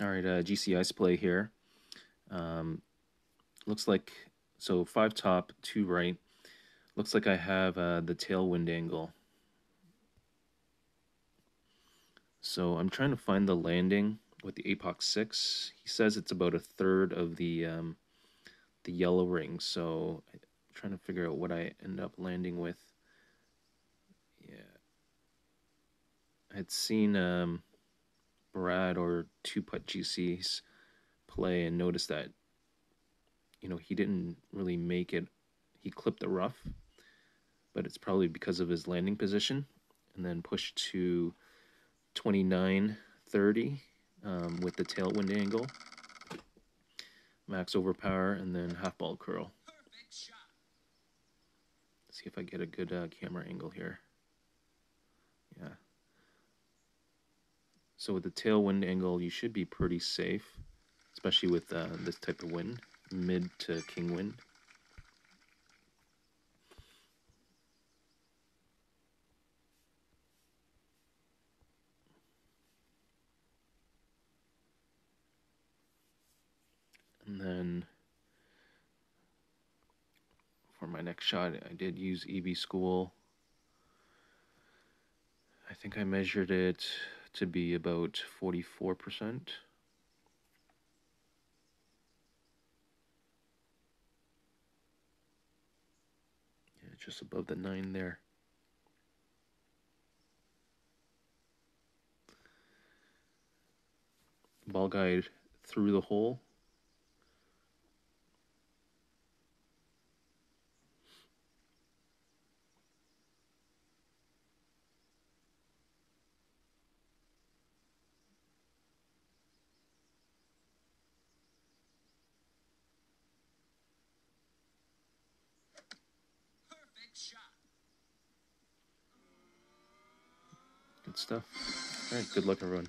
All right, uh, GC Ice Play here. Um, looks like, so five top, two right. Looks like I have uh, the tailwind angle. So I'm trying to find the landing with the Apoc 6. He says it's about a third of the um, the yellow ring, so I'm trying to figure out what I end up landing with. Yeah. I had seen um, Brad or two putt GCs play and noticed that you know he didn't really make it. He clipped the rough, but it's probably because of his landing position, and then pushed to 29 30 um, with the tailwind angle, max overpower, and then half ball curl. see if I get a good uh, camera angle here. So with the tailwind angle, you should be pretty safe, especially with uh, this type of wind, mid to king wind. And then for my next shot, I did use EB School. I think I measured it to be about 44%. Yeah, just above the 9 there. Ball guide through the hole. Good stuff. All right, good luck, everyone.